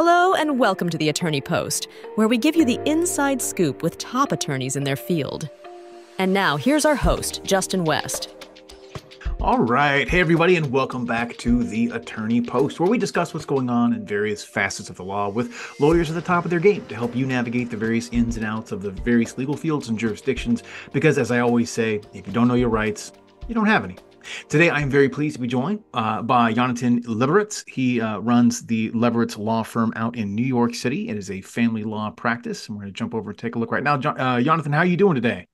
Hello, and welcome to the Attorney Post, where we give you the inside scoop with top attorneys in their field. And now, here's our host, Justin West. All right. Hey, everybody, and welcome back to the Attorney Post, where we discuss what's going on in various facets of the law with lawyers at the top of their game to help you navigate the various ins and outs of the various legal fields and jurisdictions. Because, as I always say, if you don't know your rights, you don't have any. Today, I am very pleased to be joined uh, by Jonathan Levoritz. He uh, runs the Levoritz Law Firm out in New York City. It is a family law practice. And we're going to jump over and take a look right now. uh, Jonathan, how are you doing today?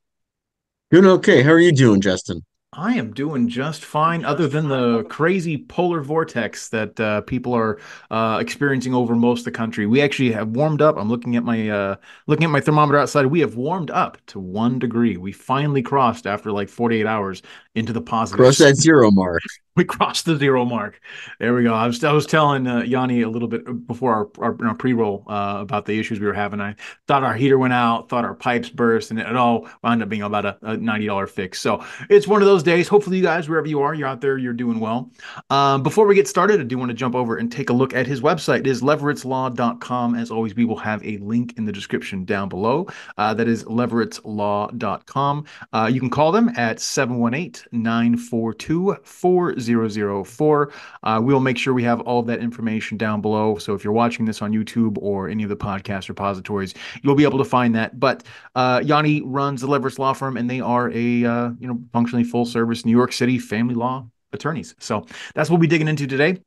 Doing okay. How are you doing, Justin? I am doing just fine, other than the crazy polar vortex that uh, people are uh, experiencing over most of the country. We actually have warmed up. I'm looking at my uh, looking at my thermometer outside. We have warmed up to one degree. We finally crossed after like 48 hours into the positive. Cross that zero mark. we crossed the zero mark. There we go. I was I was telling uh, Yanni a little bit before our, our, our pre-roll uh, about the issues we were having. I thought our heater went out, thought our pipes burst, and it all wound up being about a, a ninety dollar fix. So it's one of those days. Hopefully, you guys, wherever you are, you're out there, you're doing well. Um, before we get started, I do want to jump over and take a look at his website. It is levoritzlaw.com. As always, we will have a link in the description down below. Uh, that is levoritzlaw.com. Uh, you can call them at 718 942 4004. Uh, we'll make sure we have all of that information down below. So if you're watching this on YouTube or any of the podcast repositories, you'll be able to find that. But uh, Yanni runs the Levoritz Law Firm, and they are a uh, you know functionally full service New York City family law attorneys. So that's what we'll be digging into today.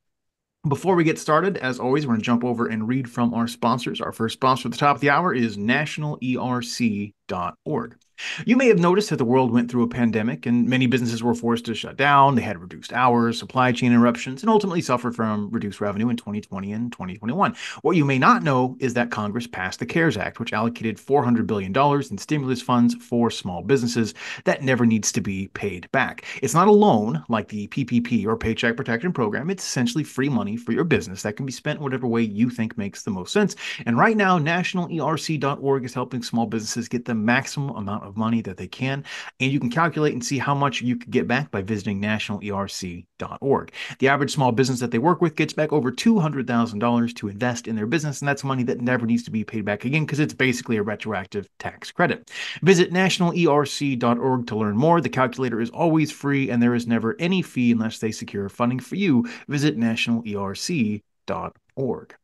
Before we get started, as always, we're going to jump over and read from our sponsors. Our first sponsor at the top of the hour is nationalerc.org. You may have noticed that the world went through a pandemic and many businesses were forced to shut down. They had reduced hours, supply chain interruptions, and ultimately suffered from reduced revenue in 2020 and 2021. What you may not know is that Congress passed the CARES Act, which allocated $400 billion in stimulus funds for small businesses that never needs to be paid back. It's not a loan like the PPP or Paycheck Protection Program. It's essentially free money for your business that can be spent whatever way you think makes the most sense. And right now, nationalerc.org is helping small businesses get the maximum amount of money that they can. And you can calculate and see how much you could get back by visiting nationalerc.org. The average small business that they work with gets back over $200,000 to invest in their business, and that's money that never needs to be paid back again because it's basically a retroactive tax credit. Visit nationalerc.org to learn more. The calculator is always free, and there is never any fee unless they secure funding for you. Visit nationalerc.org.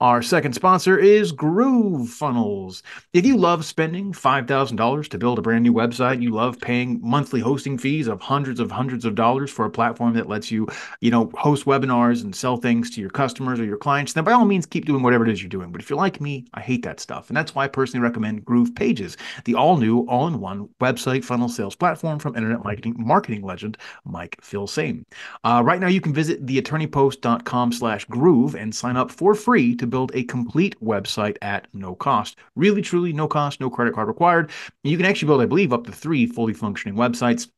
Our second sponsor is Groove Funnels. If you love spending $5,000 to build a brand new website, you love paying monthly hosting fees of hundreds of hundreds of dollars for a platform that lets you, you know, host webinars and sell things to your customers or your clients, then by all means keep doing whatever it is you're doing. But if you're like me, I hate that stuff. And that's why I personally recommend Groove Pages, the all-new, all-in-one website funnel sales platform from internet marketing marketing legend Mike Filsaime. Uh, right now you can visit theattorneypost.com slash groove and sign up for free free to build a complete website at no cost. Really, truly, no cost, no credit card required. You can actually build, I believe, up to three fully functioning websites.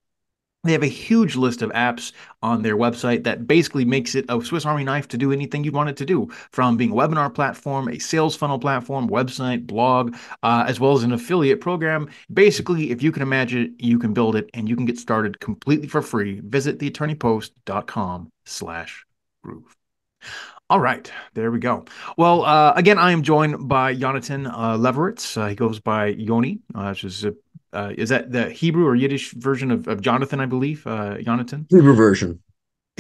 They have a huge list of apps on their website that basically makes it a Swiss Army knife to do anything you want it to do, from being a webinar platform, a sales funnel platform, website, blog, uh, as well as an affiliate program. Basically, if you can imagine, you can build it and you can get started completely for free. Visit theattorneypost.com slash groove. All right, there we go. Well, uh, again, I am joined by Jonathan uh, Levoritz. Uh, he goes by Yoni, uh, which is uh, is that the Hebrew or Yiddish version of, of Jonathan, I believe, uh, Jonathan? Hebrew version.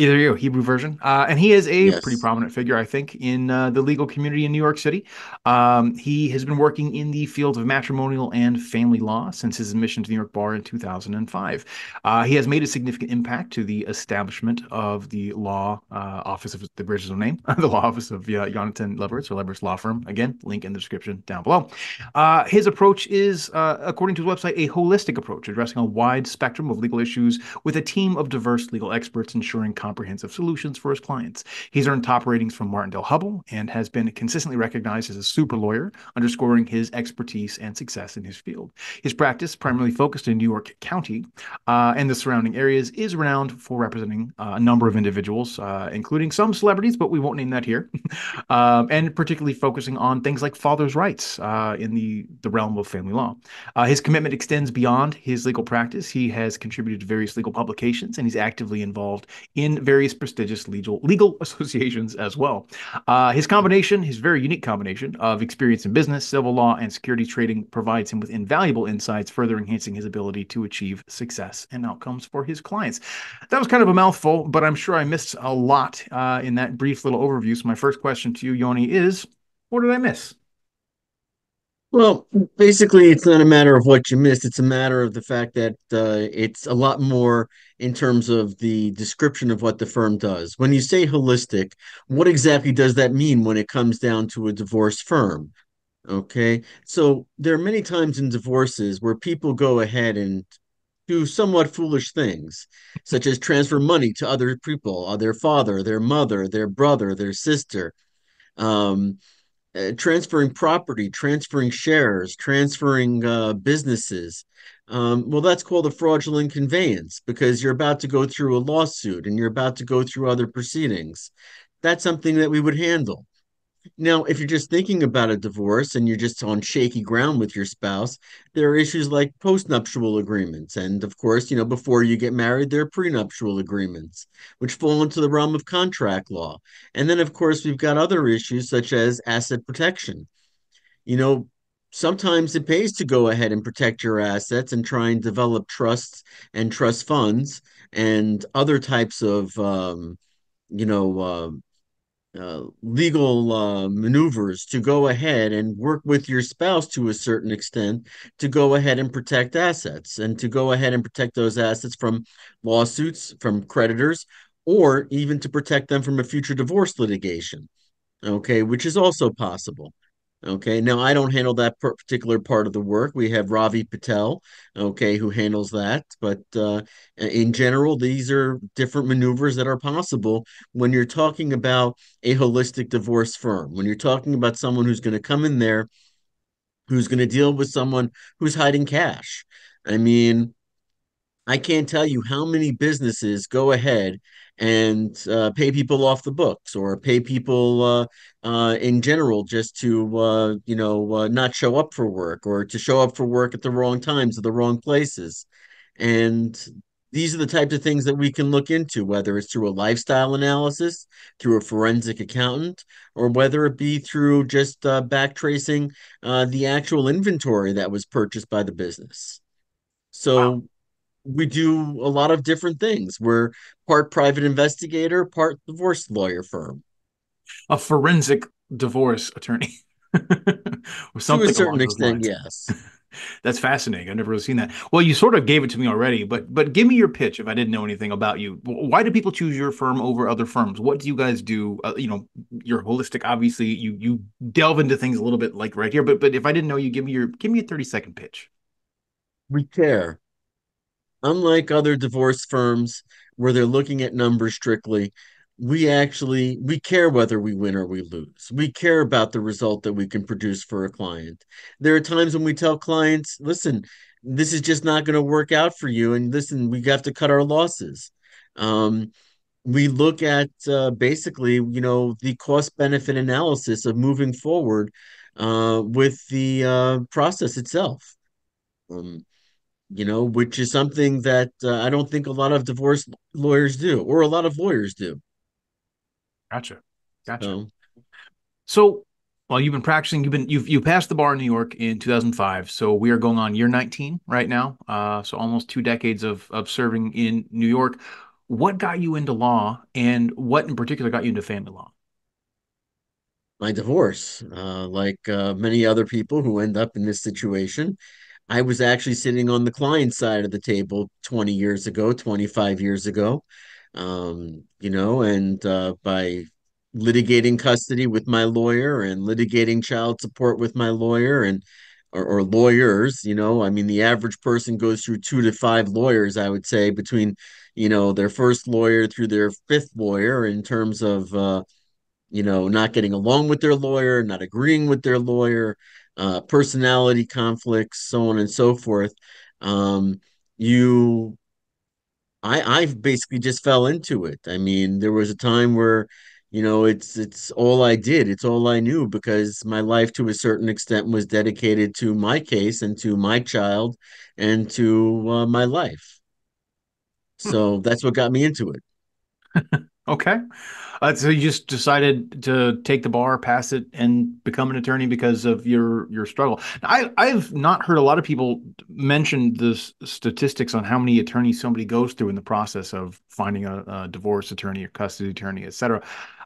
Either you, Hebrew version. Uh, and he is a yes. pretty prominent figure, I think, in uh, the legal community in New York City. Um, he has been working in the field of matrimonial and family law since his admission to the New York Bar in 2005. Uh, he has made a significant impact to the establishment of the law uh, office of the original name, the law office of uh, Jonathan Levoritz or Levoritz Law Firm. Again, link in the description down below. Uh, his approach is, according to his website, a holistic approach, addressing a wide spectrum of legal issues with a team of diverse legal experts, ensuring comprehensive solutions for his clients. He's earned top ratings from Martindale-Hubbell and has been consistently recognized as a super lawyer, underscoring his expertise and success in his field. His practice, primarily focused in New York County uh, and the surrounding areas, is renowned for representing uh, a number of individuals, uh, including some celebrities, but we won't name that here, um, and particularly focusing on things like father's rights uh, in the, the realm of family law. Uh, his commitment extends beyond his legal practice. He has contributed to various legal publications and he's actively involved in in various prestigious legal legal associations as well. Uh, his combination, his very unique combination of experience in business, civil law, and security trading provides him with invaluable insights, further enhancing his ability to achieve success and outcomes for his clients. That was kind of a mouthful, but I'm sure I missed a lot uh, in that brief little overview. So my first question to you, Yoni, is what did I miss? Well, basically, it's not a matter of what you missed. It's a matter of the fact that uh, it's a lot more in terms of the description of what the firm does. When you say holistic, what exactly does that mean when it comes down to a divorce firm? Okay. So there are many times in divorces where people go ahead and do somewhat foolish things, such as transfer money to other people, uh, their father, their mother, their brother, their sister. Um, uh, transferring property, transferring shares, transferring uh, businesses. Um, well, that's called a fraudulent conveyance because you're about to go through a lawsuit and you're about to go through other proceedings. That's something that we would handle. Now, if you're just thinking about a divorce and you're just on shaky ground with your spouse, there are issues like postnuptial agreements. And of course, you know, before you get married, there are prenuptial agreements, which fall into the realm of contract law. And then, of course, we've got other issues such as asset protection. You know, sometimes it pays to go ahead and protect your assets and try and develop trusts and trust funds and other types of, um, you know, uh, uh, legal uh, maneuvers to go ahead and work with your spouse to a certain extent to go ahead and protect assets and to go ahead and protect those assets from lawsuits from creditors or even to protect them from a future divorce litigation okay which is also possible Okay, now I don't handle that particular part of the work. We have Ravi Patel, okay, who handles that. But uh, in general, these are different maneuvers that are possible when you're talking about a holistic divorce firm. When you're talking about someone who's going to come in there, who's going to deal with someone who's hiding cash. I mean, I can't tell you how many businesses go ahead and uh, pay people off the books or pay people uh, uh, in general just to uh, you know uh, not show up for work or to show up for work at the wrong times or the wrong places. And these are the types of things that we can look into whether it's through a lifestyle analysis through a forensic accountant or whether it be through just uh, back tracing the actual inventory that was purchased by the business. So wow we do a lot of different things. We're part private investigator, part divorce lawyer firm. A forensic divorce attorney. or something to a certain extent, yes. That's fascinating. I've never really seen that. Well, you sort of gave it to me already, but but give me your pitch if I didn't know anything about you. Why do people choose your firm over other firms? What do you guys do? Uh, you know, you're holistic. Obviously, you you delve into things a little bit like right here. But but if I didn't know you, give me your give me a thirty second pitch. We care unlike other divorce firms where they're looking at numbers strictly we actually we care whether we win or we lose. We care about the result that we can produce for a client. There are times when we tell clients listen this is just not going to work out for you and listen we have to cut our losses. Um, we look at uh, basically you know the cost benefit analysis of moving forward uh, with the uh, process itself. Um, you know, which is something that uh, I don't think a lot of divorce lawyers do, or a lot of lawyers do. Gotcha, gotcha. So, so well, you've been practicing. You've been you've you passed the bar in New York in 2005. So we are going on year 19 right now. Uh, so almost two decades of of serving in New York. What got you into law, and what in particular got you into family law? My divorce, uh, like uh, many other people who end up in this situation, I was actually sitting on the client side of the table 20 years ago, 25 years ago. Um, you know, and uh, by litigating custody with my lawyer and litigating child support with my lawyer and or, or, lawyers, you know, I mean the average person goes through two to five lawyers, I would say, between, you know, their first lawyer through their fifth lawyer in terms of uh, you know, not getting along with their lawyer, not agreeing with their lawyer, uh, personality conflicts, so on and so forth. Um, you, I, I basically just fell into it. I mean, there was a time where, you know, it's it's all I did. It's all I knew because my life, to a certain extent, was dedicated to my case and to my child and to uh, my life. Hmm. So that's what got me into it. Okay. Uh, so you just decided to take the bar, pass it, and become an attorney because of your your struggle. I I've not heard a lot of people mention the statistics on how many attorneys somebody goes through in the process of finding a, a divorce attorney, a custody attorney, et cetera.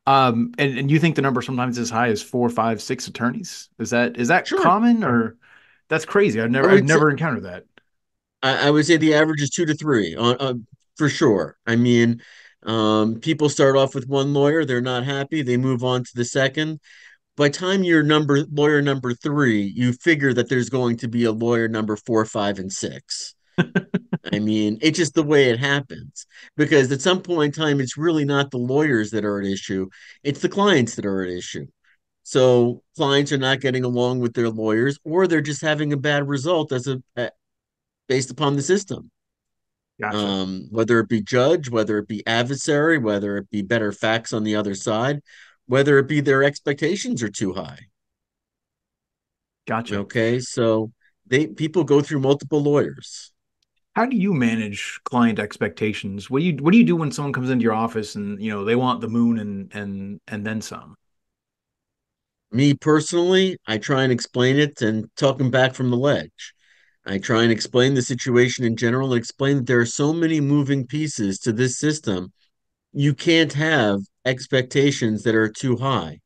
Um, and, and you think the number sometimes as high as four, five, six attorneys? Is that is that Sure. common or that's crazy? I've never I've would say, never encountered that. I, I would say the average is two to three on uh, for sure. I mean, um, people start off with one lawyer, they're not happy, they move on to the second. By time you're number lawyer number three, you figure that there's going to be a lawyer number four, five, and six. I mean, it's just the way it happens. Because at some point in time, it's really not the lawyers that are at issue, it's the clients that are at issue. So clients are not getting along with their lawyers, or they're just having a bad result as a based upon the system. Gotcha. Um, whether it be judge, whether it be adversary, whether it be better facts on the other side, whether it be their expectations are too high. Gotcha. Okay, so they people go through multiple lawyers. How do you manage client expectations? What do you what do you do when someone comes into your office and you know they want the moon and and and then some? Me personally, I try and explain it and talk them back from the ledge. I try and explain the situation in general and explain that there are so many moving pieces to this system. You can't have expectations that are too high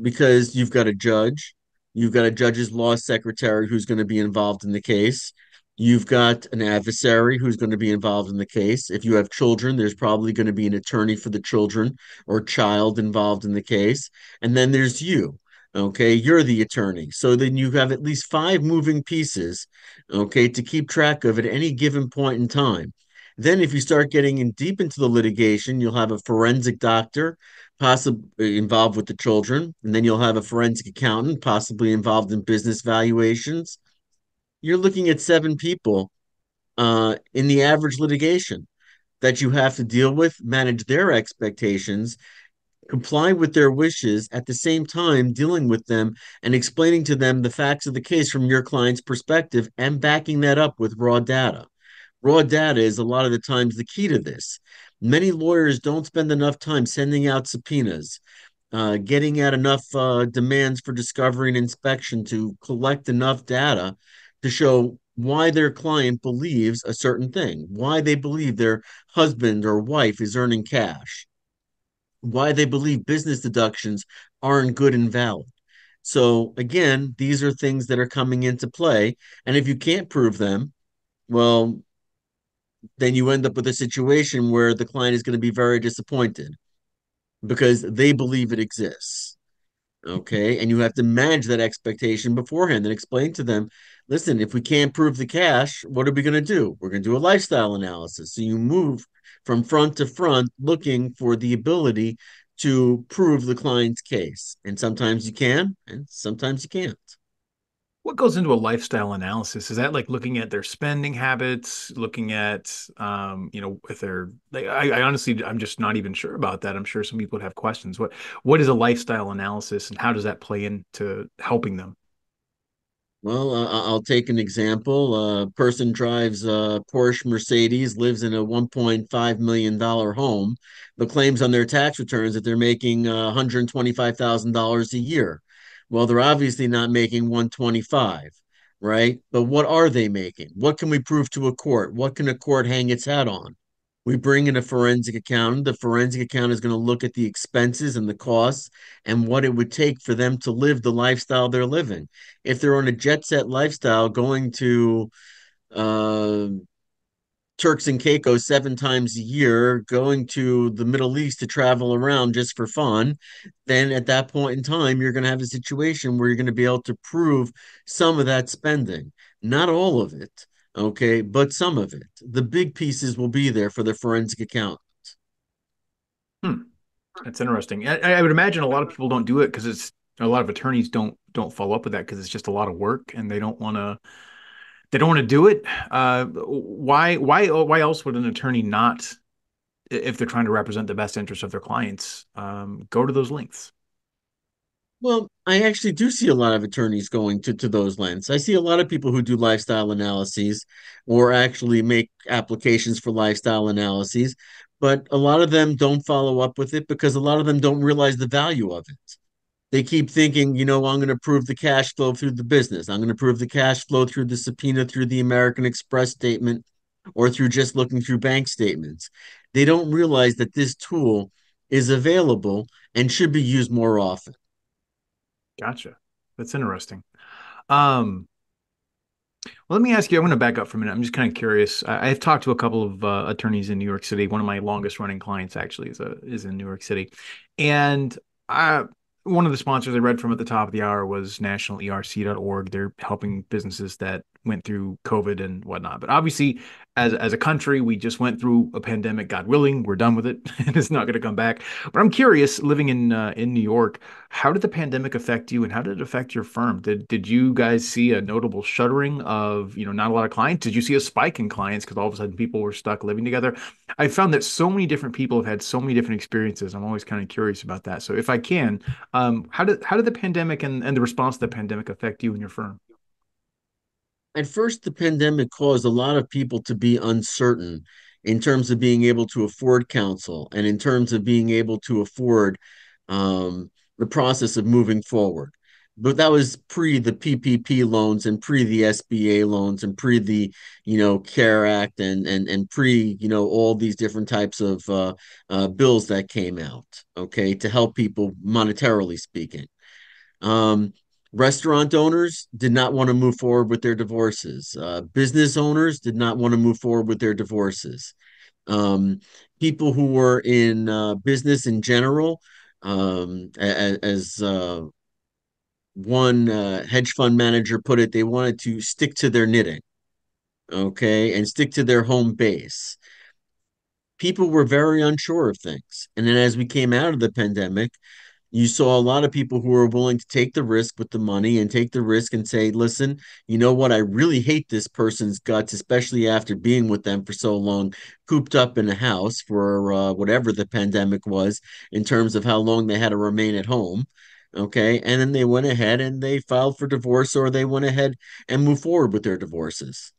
because you've got a judge, you've got a judge's law secretary who's going to be involved in the case. You've got an adversary who's going to be involved in the case. If you have children, there's probably going to be an attorney for the children or child involved in the case. And then there's you. Okay, you're the attorney. So then you have at least five moving pieces, okay, to keep track of at any given point in time. Then, if you start getting in deep into the litigation, you'll have a forensic doctor possibly involved with the children, and then you'll have a forensic accountant possibly involved in business valuations. You're looking at seven people uh, in the average litigation that you have to deal with, manage their expectations, comply with their wishes, at the same time dealing with them and explaining to them the facts of the case from your client's perspective and backing that up with raw data. Raw data is a lot of the times the key to this. Many lawyers don't spend enough time sending out subpoenas, uh, getting at enough uh, demands for discovery and inspection to collect enough data to show why their client believes a certain thing, why they believe their husband or wife is earning cash, why they believe business deductions aren't good and valid. So, again, these are things that are coming into play. And if you can't prove them, well, then you end up with a situation where the client is going to be very disappointed because they believe it exists. Okay. And you have to manage that expectation beforehand and explain to them listen, if we can't prove the cash, what are we going to do? We're going to do a lifestyle analysis. So you move from front to front looking for the ability to prove the client's case. And sometimes you can, and sometimes you can't. What goes into a lifestyle analysis? Is that like looking at their spending habits, looking at, um, you know, if they're, like, I, I honestly, I'm just not even sure about that. I'm sure some people would have questions. What, what is a lifestyle analysis and how does that play into helping them? Well, uh, I'll take an example. A person drives a Porsche Mercedes, lives in a $1.5 million home, but claims on their tax returns that they're making uh, $125,000 a year. Well, they're obviously not making 125, right? But what are they making? What can we prove to a court? What can a court hang its hat on? We bring in a forensic accountant. The forensic accountant is going to look at the expenses and the costs and what it would take for them to live the lifestyle they're living. If they're on a jet set lifestyle, going to uh, Turks and Caicos seven times a year, going to the Middle East to travel around just for fun, then at that point in time, you're going to have a situation where you're going to be able to prove some of that spending, not all of it, okay, but some of it. The big pieces will be there for the forensic account. Hmm. That's interesting. I, I would imagine a lot of people don't do it because it's a lot of attorneys don't don't follow up with that because it's just a lot of work and they don't want to they don't want to do it. Uh, why why why else would an attorney not, if they're trying to represent the best interest of their clients, um, go to those lengths? Well, I actually do see a lot of attorneys going to, to those lengths. I see a lot of people who do lifestyle analyses or actually make applications for lifestyle analyses. but a lot of them don't follow up with it because a lot of them don't realize the value of it. They keep thinking, you know, I'm going to prove the cash flow through the business. I'm going to prove the cash flow through the subpoena, through the American Express statement, or through just looking through bank statements. They don't realize that this tool is available and should be used more often. Gotcha. That's interesting. Um, well, let me ask you. I'm going to back up for a minute. I'm just kind of curious. I, have talked to a couple of uh, attorneys in New York City. One of my longest running clients actually is a, is in New York City, and I, one of the sponsors I read from at the top of the hour was nationalerc.org. They're helping businesses that went through COVID and whatnot. But obviously, as as a country, we just went through a pandemic. God willing, we're done with it, and it's not going to come back. But I'm curious, living in uh, in New York, how did the pandemic affect you, and how did it affect your firm? Did did you guys see a notable shuttering of you know not a lot of clients? Did you see a spike in clients because all of a sudden people were stuck living together? I found that so many different people have had so many different experiences. I'm always kind of curious about that. So if I can, um, how did how did the pandemic and, and the response to the pandemic affect you and your firm? At first the pandemic caused a lot of people to be uncertain in terms of being able to afford counsel and in terms of being able to afford um, the process of moving forward. But that was pre the PPP loans and pre the SBA loans and pre the you know CARE Act and and and pre you know all these different types of uh, uh, bills that came out okay to help people monetarily speaking. Um, Restaurant owners did not want to move forward with their divorces. Uh, business owners did not want to move forward with their divorces. Um, people who were in uh, business in general, um, as, as uh, one uh, hedge fund manager put it, they wanted to stick to their knitting, okay, and stick to their home base. People were very unsure of things. And then as we came out of the pandemic, you saw a lot of people who were willing to take the risk with the money and take the risk and say, listen, you know what? I really hate this person's guts, especially after being with them for so long, cooped up in a house for uh, whatever the pandemic was in terms of how long they had to remain at home. Okay. And then they went ahead and they filed for divorce or they went ahead and moved forward with their divorces.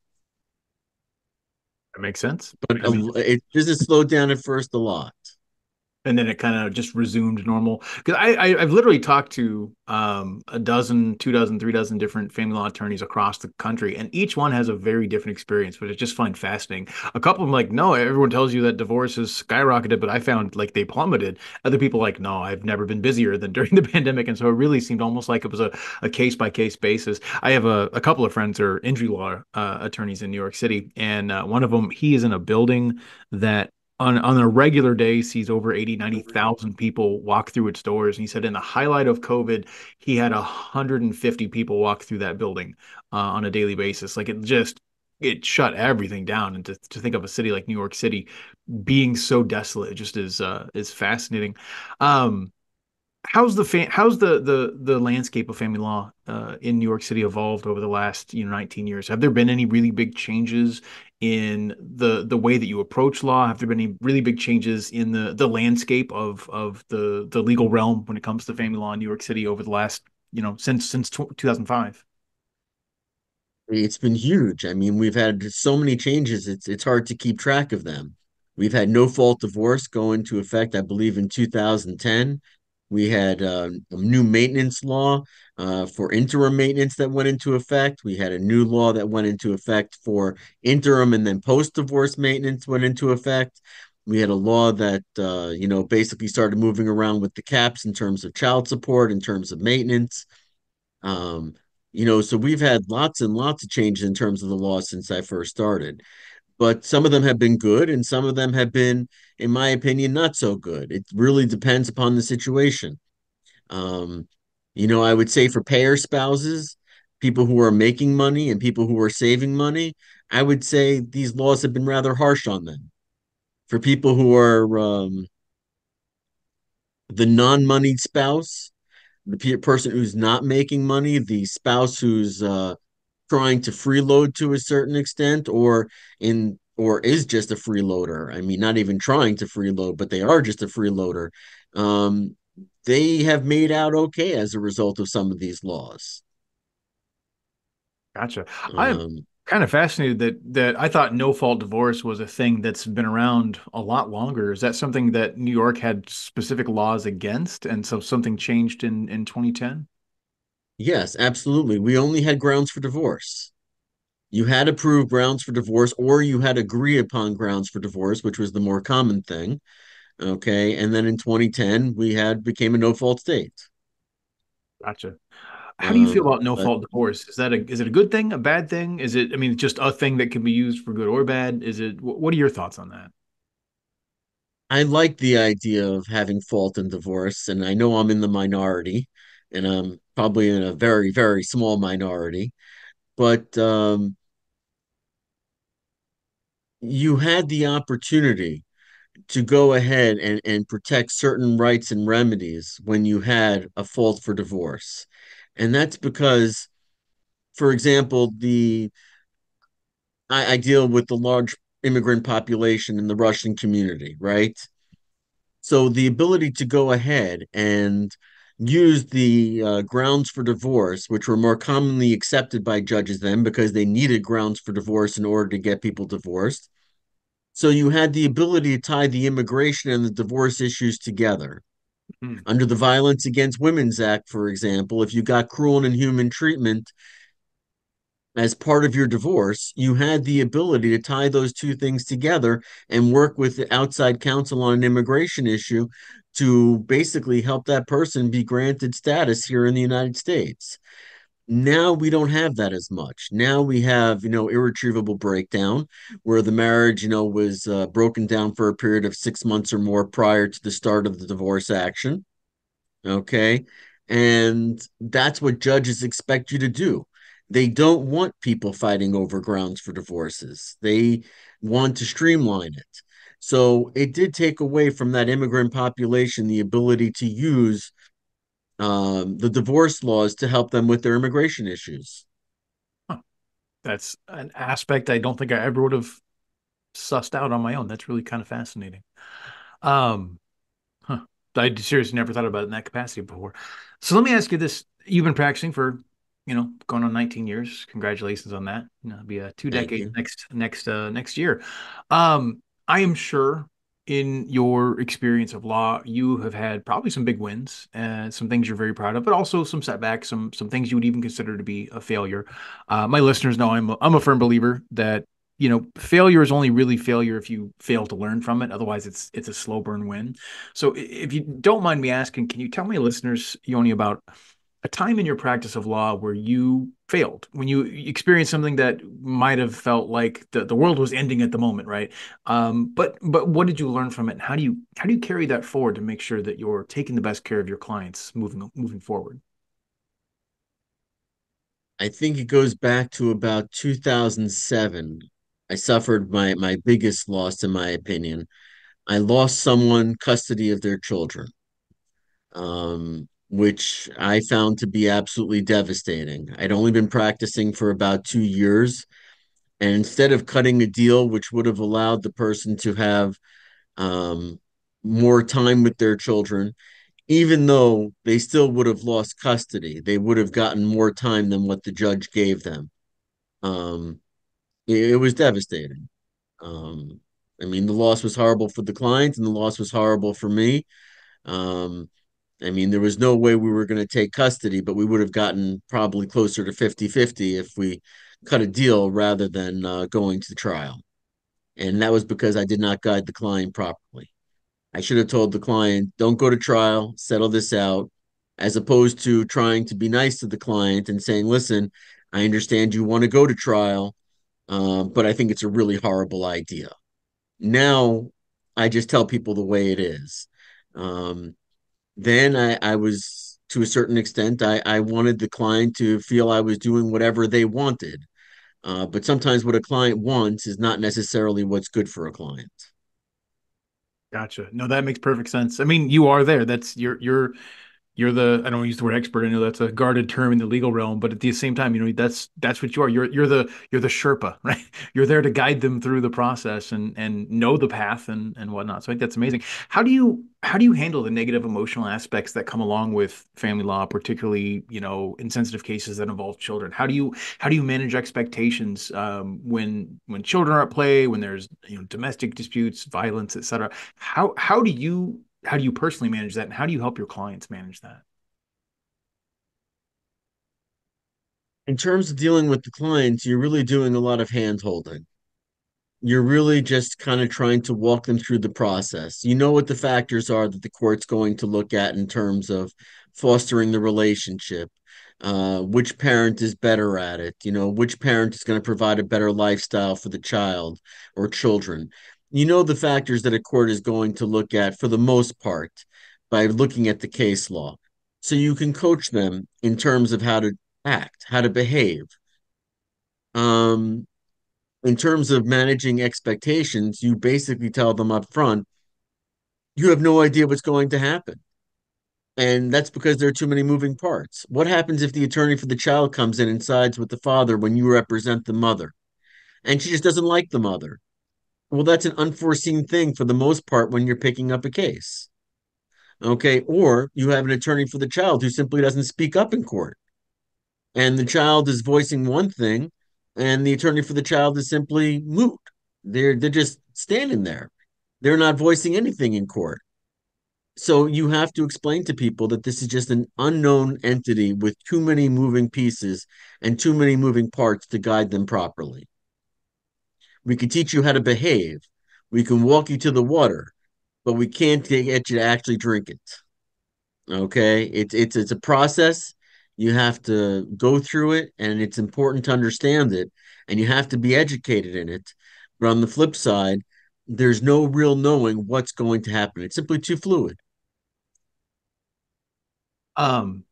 That makes sense. But I mean, it business slowed down at first a lot and then it kind of just resumed normal. Because I, I have literally talked to um, a dozen two dozen three dozen different family law attorneys across the country and each one has a very different experience which i just find fascinating. A couple of them like no everyone tells you that divorce has skyrocketed but i found like they plummeted. Other people like no i've never been busier than during the pandemic and so it really seemed almost like it was a, a case by case basis. I have a, a couple of friends who are injury law uh, attorneys in new york city and uh, one of them he is in a building that on on a regular day sees over 80 90,000 people walk through its doors. And he said in the highlight of covid he had 150 people walk through that building uh, on a daily basis. Like it just it shut everything down. And to, to think of a city like New York City being so desolate just is uh is fascinating. Um how's the fa- how's the the the landscape of family law uh, in New York City evolved over the last you know 19 years? Have there been any really big changes in the the way that you approach law? Have there been any really big changes in the the landscape of of the the legal realm when it comes to family law in New York City over the last you know since since 2005? It's been huge. I mean, we've had so many changes. It's it's hard to keep track of them. We've had no fault divorce go into effect, I believe, in 2010. We had uh, a new maintenance law uh, for interim maintenance that went into effect. We had a new law that went into effect for interim and then post divorce maintenance went into effect. We had a law that uh, you know basically started moving around with the caps in terms of child support, in terms of maintenance. Um, you know, so we've had lots and lots of changes in terms of the law since I first started but some of them have been good and some of them have been in my opinion not so good. It really depends upon the situation. Um, you know i would say for payer spouses people who are making money and people who are saving money i would say these laws have been rather harsh on them. For people who are um, the non-moneyed spouse the person who's not making money the spouse who's uh, trying to freeload to a certain extent or in or is just a freeloader. I mean, not even trying to freeload, but they are just a freeloader. Um, they have made out okay as a result of some of these laws. Gotcha. I um, kind of fascinated that that I thought no fault divorce was a thing that's been around a lot longer. Is that something that New York had specific laws against, and so something changed in in 2010? Yes, absolutely. We only had grounds for divorce. You had to prove grounds for divorce, or you had agree upon grounds for divorce, which was the more common thing. Okay. And then in 2010, we had became a no fault state. Gotcha. How do you feel Um, about no but fault divorce? Is that a is it a good thing, a bad thing? Is it, I mean, just a thing that can be used for good or bad? Is it, what are your thoughts on that? I like the idea of having fault in divorce, and I know I'm in the minority, and I'm probably in a very, very small minority, but um, you had the opportunity to go ahead and, and protect certain rights and remedies when you had a fault for divorce. And that's because, for example, the I, I deal with the large immigrant population in the Russian community, right? So the ability to go ahead and use the uh, grounds for divorce, which were more commonly accepted by judges then because they needed grounds for divorce in order to get people divorced. So you had the ability to tie the immigration and the divorce issues together. Hmm. Under the Violence Against Women's Act, for example, if you got cruel and inhuman treatment as part of your divorce, you had the ability to tie those two things together and work with the outside counsel on an immigration issue to basically help that person be granted status here in the United States. Now we don't have that as much. Now we have, you know, irretrievable breakdown where the marriage, you know, was uh, broken down for a period of six months or more prior to the start of the divorce action. Okay. And that's what judges expect you to do. They don't want people fighting over grounds for divorces. They want to streamline it. So it did take away from that immigrant population the ability to use um, the divorce laws to help them with their immigration issues. Huh. That's an aspect I don't think I ever would have sussed out on my own. That's really kind of fascinating. Um, huh. I seriously never thought about it in that capacity before. So let me ask you this. You've been practicing for, you know, going on 19 years. Congratulations on that. You know, it'll be a two Thank decades next next uh next year. Um, I am sure in your experience of law, you have had probably some big wins and some things you're very proud of, but also some setbacks, some some things you would even consider to be a failure. Uh, my listeners know I'm a, I'm a firm believer that you know failure is only really failure if you fail to learn from it. Otherwise, it's it's a slow burn win. So, if you don't mind me asking, can you tell my listeners, Yoni, about a time in your practice of law where you failed, when you experienced something that might have felt like the, the world was ending at the moment, right? Um, but but what did you learn from it, and how do you how do you carry that forward to make sure that you're taking the best care of your clients moving moving forward? I think it goes back to about 2007. I suffered my, my biggest loss, in my opinion. I lost someone custody of their children. um, which I found to be absolutely devastating. I'd only been practicing for about two years. And instead of cutting a deal, which would have allowed the person to have um, more time with their children, even though they still would have lost custody, they would have gotten more time than what the judge gave them. Um, it, it was devastating. Um, I mean, the loss was horrible for the client, and the loss was horrible for me. Um, I mean, there was no way we were going to take custody, but we would have gotten probably closer to 50 50 if we cut a deal rather than uh, going to trial. And that was because I did not guide the client properly. I should have told the client, don't go to trial, settle this out, as opposed to trying to be nice to the client and saying, listen, I understand you want to go to trial, uh, but I think it's a really horrible idea. Now I just tell people the way it is. Um, then I, I was to a certain extent I, I wanted the client to feel I was doing whatever they wanted. Uh, but sometimes what a client wants is not necessarily what's good for a client. Gotcha. No, that makes perfect sense. I mean, you are there. That's you're you're you're the I don't use the word expert. I know that's a guarded term in the legal realm, but at the same time, you know that's that's what you are. You're you're the you're the Sherpa, right? You're there to guide them through the process and and know the path and and whatnot. So I think that's amazing. How do you how do you handle the negative emotional aspects that come along with family law, particularly you know insensitive cases that involve children? How do you how do you manage expectations um, when when children are at play, when there's you know domestic disputes, violence, etc. How how do you how do you personally manage that and how do you help your clients manage that? In terms of dealing with the clients you're really doing a lot of hand holding you're really just kind of trying to walk them through the process. You know what the factors are that the court's going to look at in terms of fostering the relationship uh, which parent is better at it you know which parent is going to provide a better lifestyle for the child or children you know the factors that a court is going to look at for the most part by looking at the case law. So you can coach them in terms of how to act, how to behave. Um, in terms of managing expectations, you basically tell them up front, you have no idea what's going to happen. And that's because there are too many moving parts. What happens if the attorney for the child comes in and sides with the father when you represent the mother? And she just doesn't like the mother well, that's an unforeseen thing for the most part when you're picking up a case. Okay. Or you have an attorney for the child who simply doesn't speak up in court. And the child is voicing one thing, and the attorney for the child is simply mute. They're they're just standing there. They're not voicing anything in court. So you have to explain to people that this is just an unknown entity with too many moving pieces and too many moving parts to guide them properly. We can teach you how to behave. We can walk you to the water, but we can't get you to actually drink it. Okay, it's it's it's a process. You have to go through it, and it's important to understand it, and you have to be educated in it. But on the flip side, there's no real knowing what's going to happen. It's simply too fluid. Um,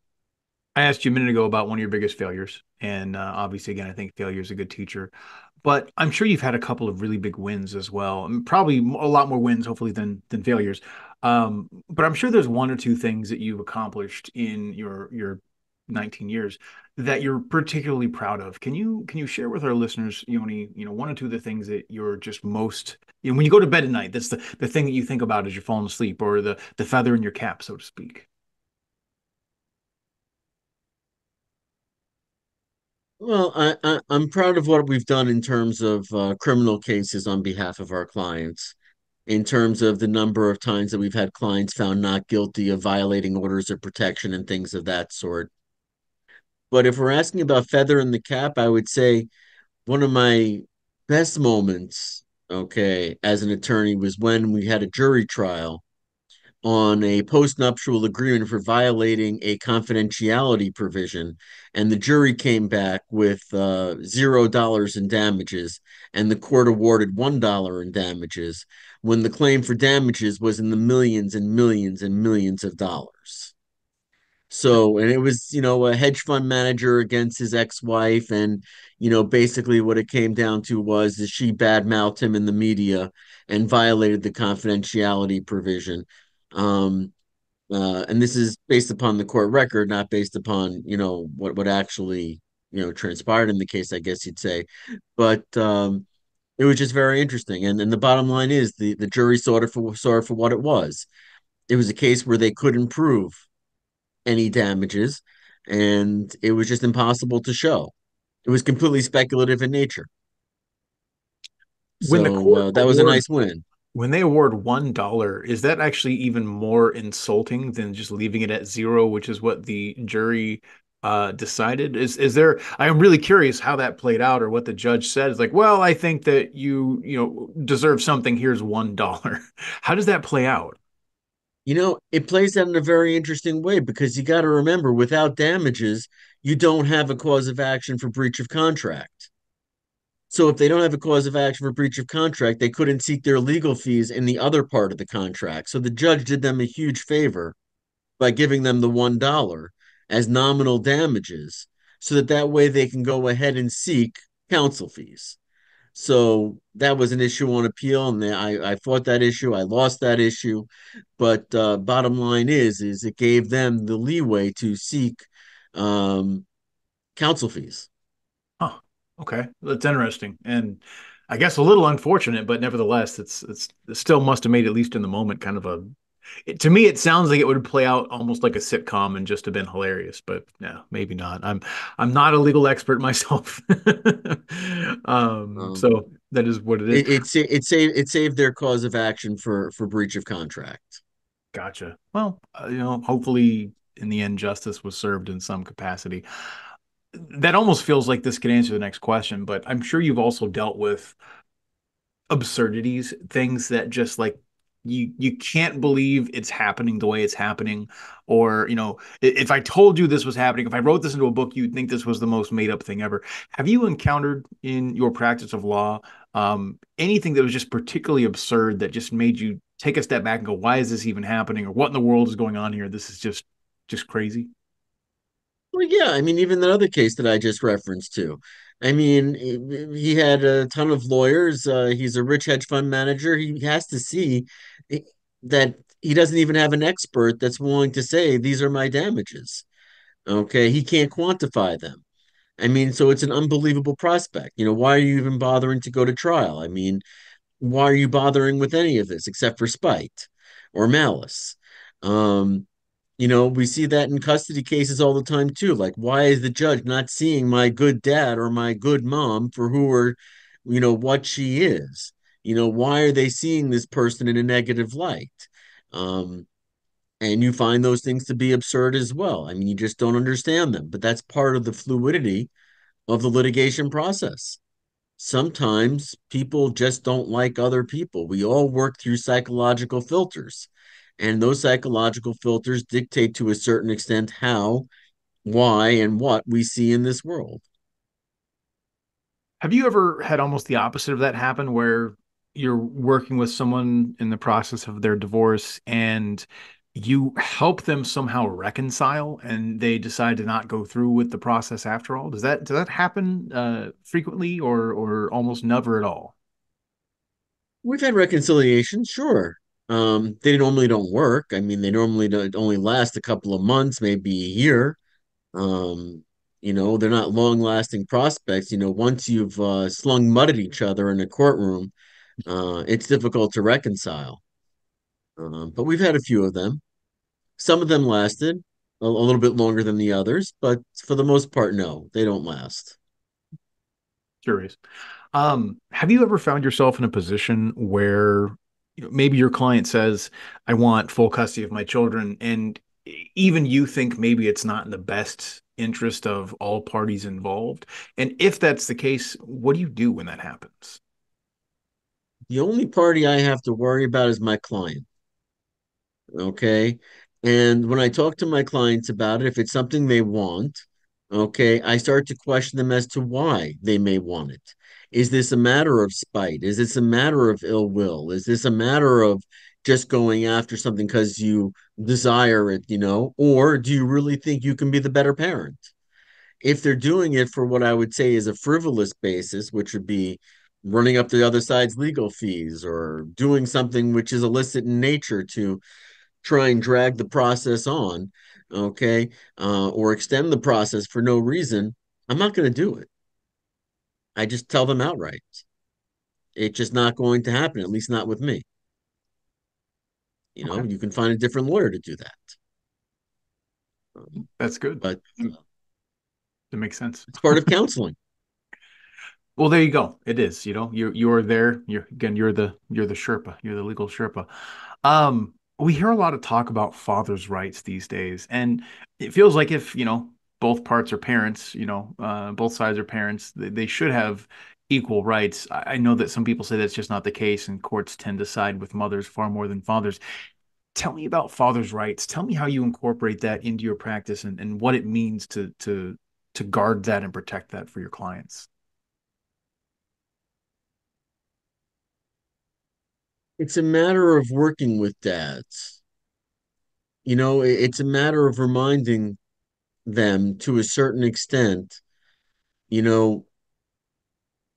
I asked you a minute ago about one of your biggest failures, and uh, obviously, again, I think failure is a good teacher but I'm sure you've had a couple of really big wins as well, and probably a lot more wins, hopefully, than than failures. Um, but I'm sure there's one or two things that you've accomplished in your your 19 years that you're particularly proud of. Can you can you share with our listeners, Yoni, you know, one or two of the things that you're just most, you know, when you go to bed at night, that's the the thing that you think about as you're falling asleep, or the the feather in your cap, so to speak. Well, I, I, am proud of what we've done in terms of uh, criminal cases on behalf of our clients, in terms of the number of times that we've had clients found not guilty of violating orders of protection and things of that sort. But if we're asking about feather in the cap, I would say one of my best moments, okay, as an attorney was when we had a jury trial on a postnuptial agreement for violating a confidentiality provision, and the jury came back with uh, zero dollars in damages, and the court awarded one dollar in damages when the claim for damages was in the millions and millions and millions of dollars. So, and it was, you know, a hedge fund manager against his ex-wife, and you know, basically what it came down to was that she badmouthed him in the media and violated the confidentiality provision um, uh, and this is based upon the court record, not based upon you know what what actually you know transpired in the case. I guess you'd say, but um, it was just very interesting. And and the bottom line is the the jury saw it for saw it for what it was. It was a case where they couldn't prove any damages, and it was just impossible to show. It was completely speculative in nature. When so the court uh, that was a nice win when they award one dollar, is that actually even more insulting than just leaving it at zero, which is what the jury uh, decided? Is is there? I am really curious how that played out, or what the judge said. It's like, well, I think that you you know deserve something. Here's one dollar. How does that play out? You know, it plays out in a very interesting way because you got to remember, without damages, you don't have a cause of action for breach of contract. So if they don't have a cause of action for breach of contract, they couldn't seek their legal fees in the other part of the contract. So the judge did them a huge favor by giving them the one dollar as nominal damages, so that that way they can go ahead and seek counsel fees. So that was an issue on appeal, and I, I fought that issue. I lost that issue, but uh, bottom line is, is it gave them the leeway to seek um, counsel fees. Okay, that's interesting, and I guess a little unfortunate, but nevertheless, it's it's it still must have made at least in the moment kind of a. It, to me, it sounds like it would play out almost like a sitcom and just have been hilarious, but no, maybe not. I'm I'm not a legal expert myself, um, um, so that is what it is. It, it it saved it saved their cause of action for for breach of contract. Gotcha. Well, uh, you know, hopefully in the end, justice was served in some capacity that almost feels like this could answer the next question, but I'm sure you've also dealt with absurdities, things that just like you you can't believe it's happening the way it's happening. Or you know if i told you this was happening if i wrote this into a book you'd think this was the most made up thing ever. Have you encountered in your practice of law um, anything that was just particularly absurd that just made you take a step back and go why is this even happening? Or what in the world is going on here? This is just just crazy well, yeah, I mean, even the other case that I just referenced to. I mean, he had a ton of lawyers. Uh, he's a rich hedge fund manager. He has to see that he doesn't even have an expert that's willing to say, these are my damages. Okay. He can't quantify them. I mean, so it's an unbelievable prospect. You know, why are you even bothering to go to trial? I mean, why are you bothering with any of this except for spite or malice? Um, you know, we see that in custody cases all the time too. Like, why is the judge not seeing my good dad or my good mom for who are, you know, what she is? You know, why are they seeing this person in a negative light? Um, and you find those things to be absurd as well. I mean, you just don't understand them, but that's part of the fluidity of the litigation process. Sometimes people just don't like other people. We all work through psychological filters and those psychological filters dictate to a certain extent how, why, and what we see in this world. Have you ever had almost the opposite of that happen where you're working with someone in the process of their divorce and you help them somehow reconcile and they decide to not go through with the process after all? Does that does that happen uh, frequently or or almost never at all? We've had reconciliation sure um, they normally don't work. I mean, they normally don't only last a couple of months, maybe a year. Um, you know, they're not long lasting prospects. You know, once you've uh, slung mud at each other in a courtroom, uh, it's difficult to reconcile. Um, but we've had a few of them. Some of them lasted a, a little bit longer than the others, but for the most part, no, they don't last. Curious. Um, have you ever found yourself in a position where know, maybe your client says, I want full custody of my children. And even you think maybe it's not in the best interest of all parties involved. And if that's the case, what do you do when that happens? The only party I have to worry about is my client. Okay. And when I talk to my clients about it, if it's something they want, okay, I start to question them as to why they may want it. Is this a matter of spite? Is this a matter of ill will? Is this a matter of just going after something because you desire it, you know? Or do you really think you can be the better parent? If they're doing it for what I would say is a frivolous basis, which would be running up the other side's legal fees or doing something which is illicit in nature to try and drag the process on, okay, uh, or extend the process for no reason, I'm not going to do it. I just tell them outright. It's just not going to happen, at least not with me. You know, okay. you can find a different lawyer to do that. Um, That's good. But uh, it makes sense. It's part of counseling. well, there you go. It is. You know, you're you're there. You're again. You're the you're the Sherpa. You're the legal Sherpa. Um, we hear a lot of talk about fathers' rights these days, and it feels like if you know both parts are parents, you know, uh, both sides are parents. They, they should have equal rights. I, I know that some people say that's just not the case, and courts tend to side with mothers far more than fathers. Tell me about fathers' rights. Tell me how you incorporate that into your practice and, and what it means to to to guard that and protect that for your clients. It's a matter of working with dads. You know, it's a matter of reminding them to a certain extent, you know,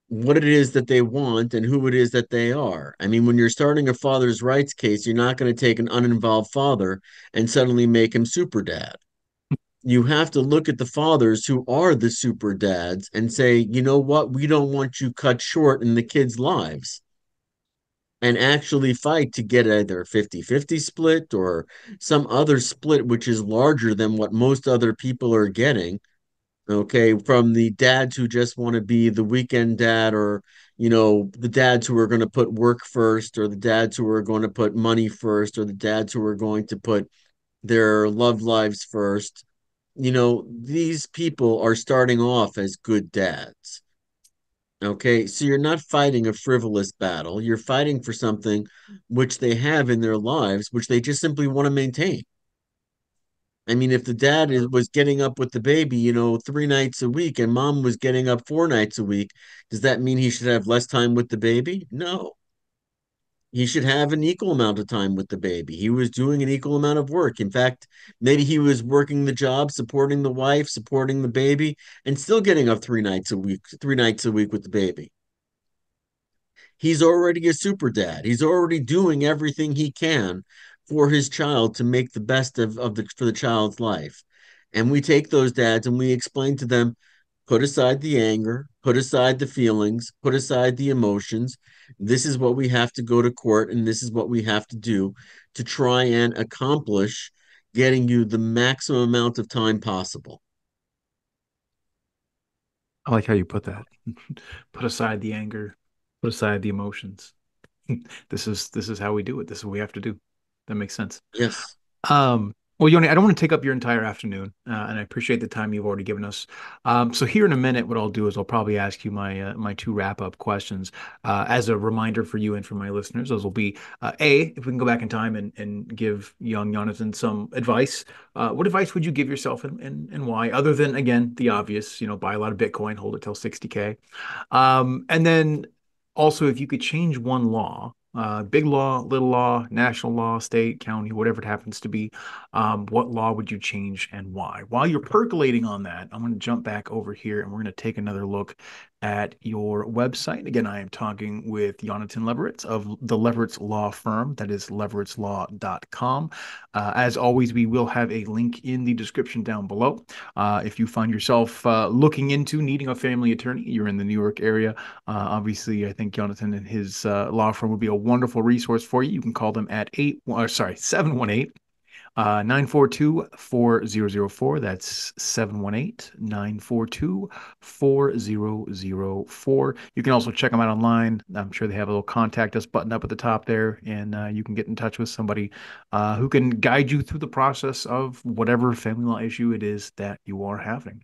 what it is that they want and who it is that they are. I mean, when you're starting a father's rights case, you're not going to take an uninvolved father and suddenly make him super dad. You have to look at the fathers who are the super dads and say, you know what, we don't want you cut short in the kids' lives and actually fight to get either a 50 50 split or some other split which is larger than what most other people are getting okay? From the dads who just want to be the weekend dad or you know the dads who are going to put work first or the dads who are going to put money first or the dads who are going to put their love lives first. You know these people are starting off as good dads okay so you're not fighting a frivolous battle you're fighting for something which they have in their lives which they just simply want to maintain I mean, if the dad is, was getting up with the baby, you know, three nights a week and mom was getting up four nights a week, does that mean he should have less time with the baby? No. He should have an equal amount of time with the baby. He was doing an equal amount of work. In fact, maybe he was working the job, supporting the wife, supporting the baby, and still getting up three nights a week, three nights a week with the baby. He's already a super dad. He's already doing everything he can for his child to make the best of, of the for the child's life. And we take those dads and we explain to them, put aside the anger, put aside the feelings, put aside the emotions. This is what we have to go to court and this is what we have to do to try and accomplish getting you the maximum amount of time possible. I like how you put that. put aside the anger, put aside the emotions. this is this is how we do it. This is what we have to do. That makes sense. Yes. Um, well, Yoni, I don't want to take up your entire afternoon, uh, and I appreciate the time you've already given us. Um, so here in a minute, what I'll do is I'll probably ask you my uh, my two wrap up questions uh, as a reminder for you and for my listeners. Those will be uh, a if we can go back in time and, and give young Jonathan some advice. Uh, what advice would you give yourself and, and and why? Other than again the obvious, you know, buy a lot of Bitcoin, hold it till sixty k, um, and then also if you could change one law uh, big law, little law, national law, state, county, whatever it happens to be. Um, what law would you change and why? While you're percolating on that, I'm going to jump back over here and we're going to take another look at your website. Again, I am talking with Jonathan Levoritz of the Levoritz Law Firm. That is levoritzlaw.com. Uh, as always, we will have a link in the description down below. Uh, if you find yourself uh, looking into needing a family attorney, you're in the New York area. Uh, obviously, I think Jonathan and his uh, law firm would be a wonderful resource for you. You can call them at eight, or sorry, 718 uh, 942 4004. That's 718 942 4004. You can also check them out online. I'm sure they have a little contact us button up at the top there, and uh, you can get in touch with somebody uh, who can guide you through the process of whatever family law issue it is that you are having.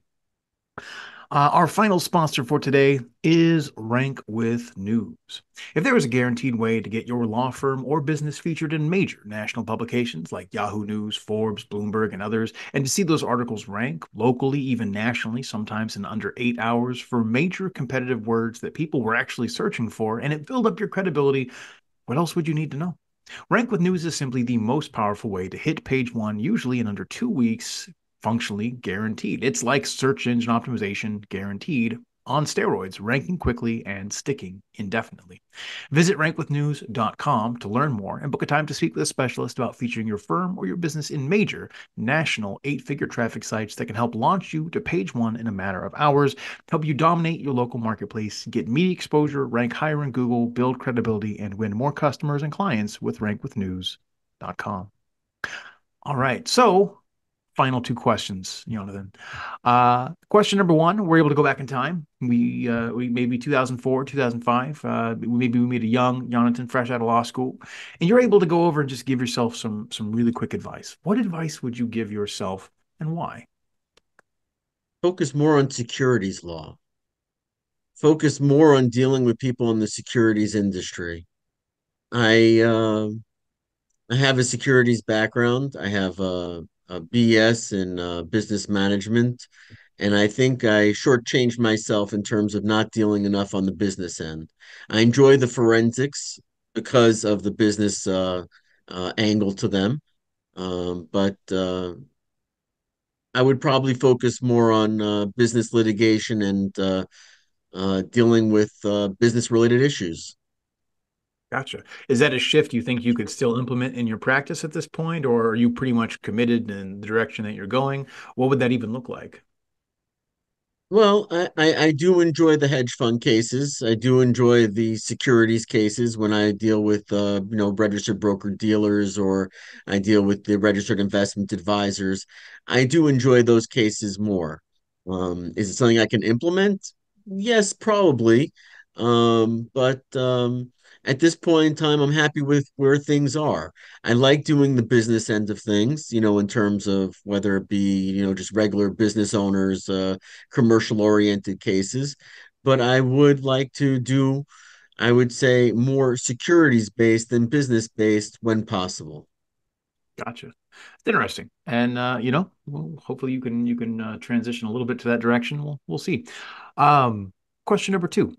Uh, our final sponsor for today is Rank with News. If there is a guaranteed way to get your law firm or business featured in major national publications like Yahoo News, Forbes, Bloomberg, and others, and to see those articles rank locally, even nationally, sometimes in under eight hours for major competitive words that people were actually searching for, and it build up your credibility, what else would you need to know? Rank with News is simply the most powerful way to hit page one, usually in under two weeks, functionally guaranteed. It's like search engine optimization guaranteed on steroids, ranking quickly and sticking indefinitely. Visit rankwithnews.com to learn more and book a time to speak with a specialist about featuring your firm or your business in major national eight figure traffic sites that can help launch you to page one in a matter of hours, help you dominate your local marketplace, get media exposure, rank higher in Google, build credibility, and win more customers and clients with rankwithnews.com. All right, so final two questions, Jonathan. Uh, question number one: We're able to go back in time. We uh, we maybe 2004, 2005. Uh, maybe we meet a young Jonathan, fresh out of law school, and you're able to go over and just give yourself some some really quick advice. What advice would you give yourself, and why? Focus more on securities law. Focus more on dealing with people in the securities industry. I uh, I have a securities background. I have a a BS in uh, business management. And I think I shortchanged myself in terms of not dealing enough on the business end. I enjoy the forensics because of the business uh, uh, angle to them. Um, but uh, I would probably focus more on uh, business litigation and uh, uh, dealing with uh, business related issues. Gotcha. Is that a shift you think you could still implement in your practice at this point, or are you pretty much committed in the direction that you're going? What would that even look like? Well, I, I, I do enjoy the hedge fund cases. I do enjoy the securities cases when I deal with uh, you know, registered broker dealers or I deal with the registered investment advisors. I do enjoy those cases more. Um, is it something I can implement? Yes, probably. Um, but um, at this point in time, I'm happy with where things are. I like doing the business end of things, you know, in terms of whether it be, you know, just regular business owners, uh, commercial oriented cases. But I would like to do, I would say, more securities based than business based when possible. Gotcha. Interesting, and uh, you know, well, hopefully you can you can uh, transition a little bit to that direction. We'll we'll see. Um, question number two.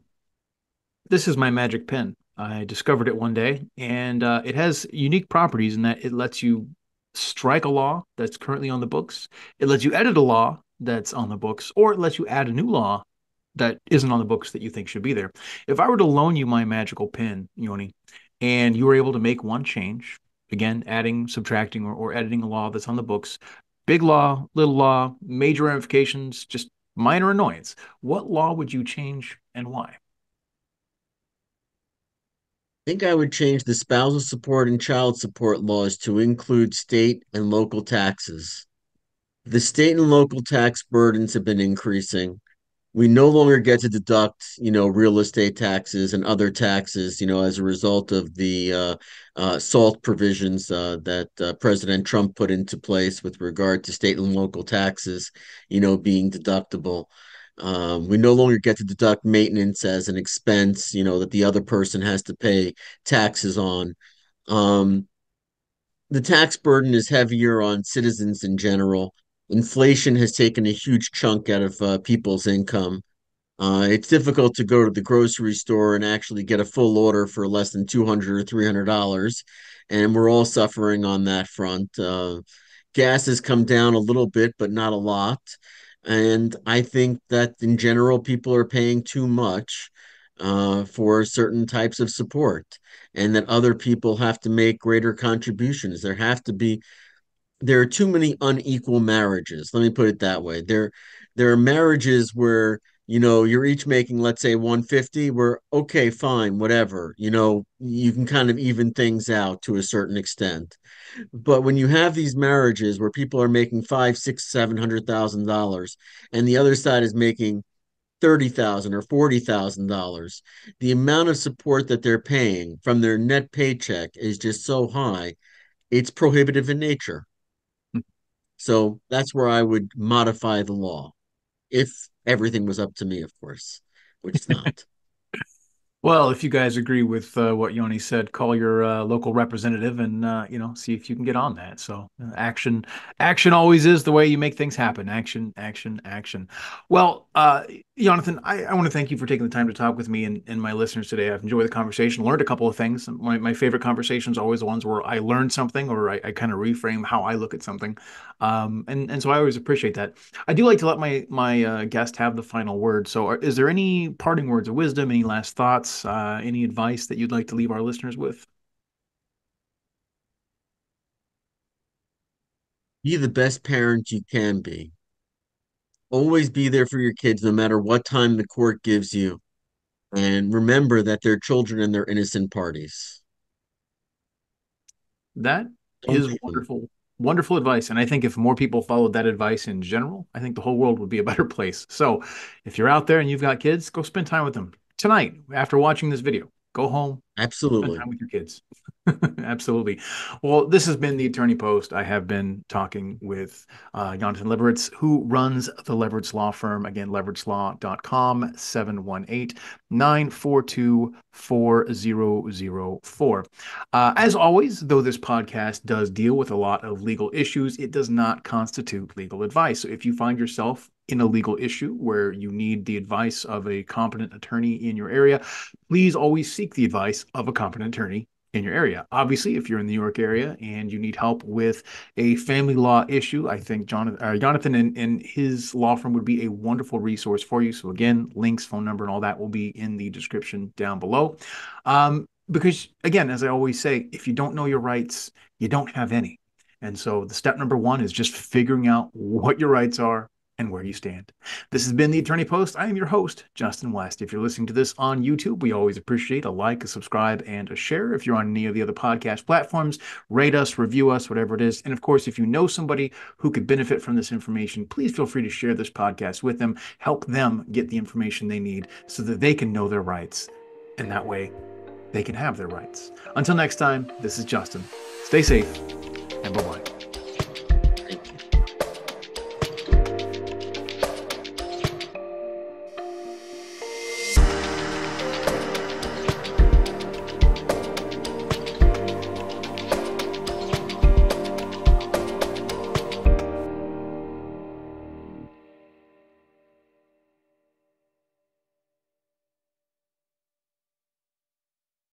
This is my magic pen. I discovered it one day, and uh, it has unique properties in that it lets you strike a law that's currently on the books. It lets you edit a law that's on the books, or it lets you add a new law that isn't on the books that you think should be there. If I were to loan you my magical pen, Yoni, and you were able to make one change, again, adding, subtracting, or, or editing a law that's on the books, big law, little law, major ramifications, just minor annoyance, what law would you change and why? Think I would change the spousal support and child support laws to include state and local taxes. The state and local tax burdens have been increasing. We no longer get to deduct, you know, real estate taxes and other taxes, you know, as a result of the uh, uh, SALT provisions uh, that uh, President Trump put into place with regard to state and local taxes, you know, being deductible. Um, we no longer get to deduct maintenance as an expense, you know, that the other person has to pay taxes on. Um, the tax burden is heavier on citizens in general. Inflation has taken a huge chunk out of uh, people's income. Uh, it's difficult to go to the grocery store and actually get a full order for less than two hundred or three hundred dollars, and we're all suffering on that front. Uh, gas has come down a little bit, but not a lot. And I think that in general, people are paying too much uh, for certain types of support, and that other people have to make greater contributions. There have to be, there are too many unequal marriages. Let me put it that way. There, there are marriages where you know you're each making let's say 150 we're okay fine whatever you know you can kind of even things out to a certain extent. But when you have these marriages where people are making five six seven hundred thousand dollars and the other side is making thirty thousand or forty thousand dollars the amount of support that they're paying from their net paycheck is just so high it's prohibitive in nature. Hmm. so that's where i would modify the law if everything was up to me, of course, which is not. Well, if you guys agree with uh, what Yoni said, call your uh, local representative and uh, you know see if you can get on that. So uh, action, action always is the way you make things happen. Action, action, action. Well, uh, Jonathan, I, I want to thank you for taking the time to talk with me and, and my listeners today. I've enjoyed the conversation, learned a couple of things. My, my favorite conversations are always the ones where I learn something or I, I kind of reframe how I look at something, um, and and so I always appreciate that. I do like to let my my uh, guest have the final word. So, are, is there any parting words of wisdom, any last thoughts? Thoughts, uh, any advice that you'd like to leave our listeners with? Be the best parent you can be. Always be there for your kids, no matter what time the court gives you. And remember that they're children and they're innocent parties. That is wonderful wonderful advice. And I think if more people followed that advice in general, I think the whole world would be a better place. So if you're out there and you've got kids, go spend time with them tonight after watching this video. Go home. Absolutely. Spend time with your kids. Absolutely. Well, this has been the Attorney Post. I have been talking with uh, Jonathan Levoritz, who runs the Levoritz Law Firm. Again, levoritzlaw.com, 718 942 4004. Uh, as always, though this podcast does deal with a lot of legal issues, it does not constitute legal advice. So if you find yourself in a legal issue where you need the advice of a competent attorney in your area, please always seek the advice of a competent attorney in your area. Obviously, if you're in the New York area and you need help with a family law issue, I think Jonathan, uh, Jonathan and, and his law firm would be a wonderful resource for you. So again, links, phone number, and all that will be in the description down below. Um, because again, as I always say, if you don't know your rights, you don't have any. And so the step number one is just figuring out what your rights are and where you stand. This has been the Attorney Post. I am your host, Justin West. If you're listening to this on YouTube, we always appreciate a like, a subscribe, and a share. If you're on any of the other podcast platforms, rate us, review us, whatever it is. And of course, if you know somebody who could benefit from this information, please feel free to share this podcast with them. Help them get the information they need so that they can know their rights. And that way, they can have their rights. Until next time, this is Justin. Stay safe and bye bye.